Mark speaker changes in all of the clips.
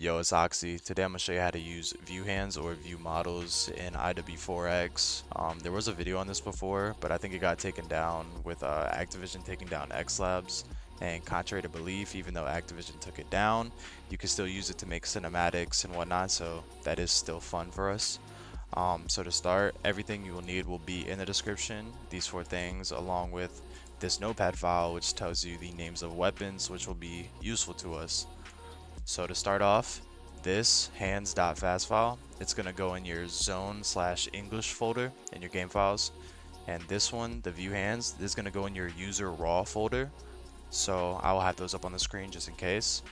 Speaker 1: Yo, it's Oxy. Today I'm going to show you how to use view hands or view models in IW4X. Um, there was a video on this before, but I think it got taken down with uh, Activision taking down X Labs. And contrary to belief, even though Activision took it down, you can still use it to make cinematics and whatnot, so that is still fun for us. Um, so to start, everything you will need will be in the description, these four things, along with this notepad file which tells you the names of weapons which will be useful to us. So to start off, this hands.fast file, it's going to go in your zone slash English folder in your game files. And this one, the view hands, is going to go in your user raw folder. So I will have those up on the screen just in case.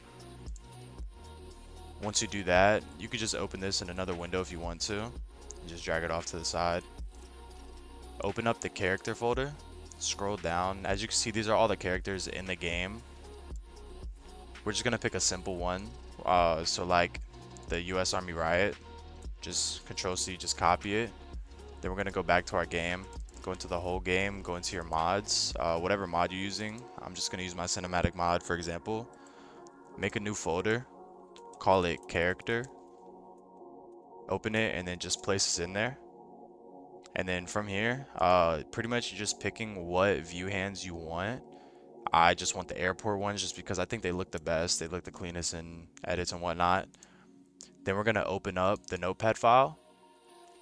Speaker 1: Once you do that, you could just open this in another window if you want to. And just drag it off to the side. Open up the character folder. Scroll down. As you can see, these are all the characters in the game we're just gonna pick a simple one. Uh, so like the U.S. Army Riot, just Control C, just copy it. Then we're gonna go back to our game, go into the whole game, go into your mods, uh, whatever mod you're using. I'm just gonna use my cinematic mod for example. Make a new folder, call it character. Open it and then just place this in there. And then from here, uh, pretty much you're just picking what view hands you want. I just want the airport ones just because I think they look the best. They look the cleanest in edits and whatnot. Then we're going to open up the notepad file.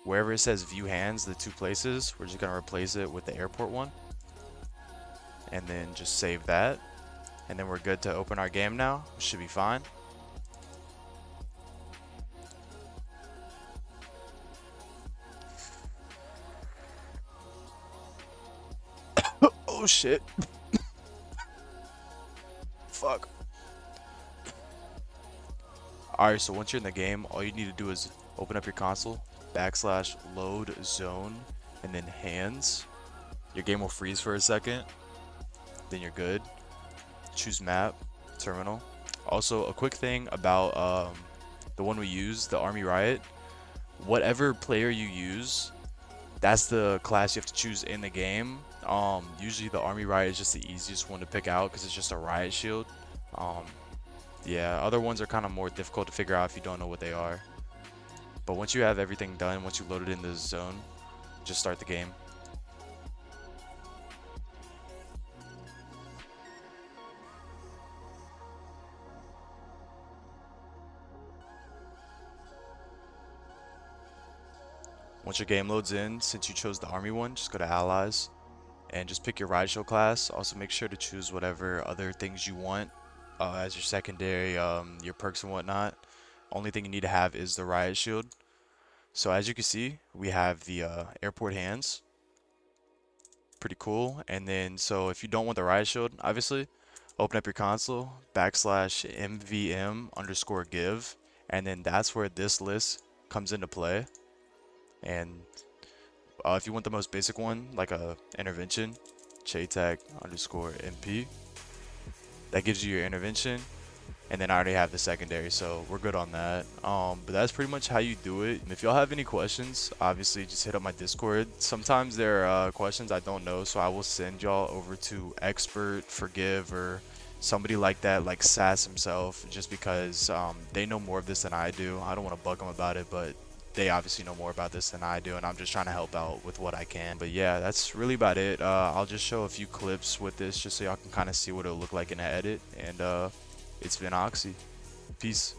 Speaker 1: Wherever it says view hands, the two places, we're just going to replace it with the airport one. And then just save that. And then we're good to open our game now. Should be fine. oh shit. Alright, so once you're in the game, all you need to do is open up your console, backslash load zone, and then hands. Your game will freeze for a second. Then you're good. Choose map, terminal. Also, a quick thing about um, the one we use, the Army Riot. Whatever player you use, that's the class you have to choose in the game. Um, usually the Army Riot is just the easiest one to pick out because it's just a riot shield. Um, yeah, other ones are kind of more difficult to figure out if you don't know what they are. But once you have everything done, once you load it in the zone, just start the game. Once your game loads in, since you chose the army one, just go to allies and just pick your riot shield class. Also make sure to choose whatever other things you want uh, as your secondary, um, your perks and whatnot. Only thing you need to have is the riot shield. So as you can see, we have the uh, airport hands. Pretty cool. And then, so if you don't want the riot shield, obviously, open up your console, backslash mvm underscore give, and then that's where this list comes into play. And uh, if you want the most basic one, like a intervention, cheytac underscore mp, that gives you your intervention. And then I already have the secondary, so we're good on that. Um, but that's pretty much how you do it. if y'all have any questions, obviously just hit up my Discord. Sometimes there are uh, questions I don't know, so I will send y'all over to Expert, Forgive, or somebody like that, like Sass himself, just because um, they know more of this than I do. I don't want to bug them about it, but they obviously know more about this than I do, and I'm just trying to help out with what I can. But yeah, that's really about it. Uh, I'll just show a few clips with this just so y'all can kind of see what it'll look like in the edit. And uh, it's been Oxy. Peace.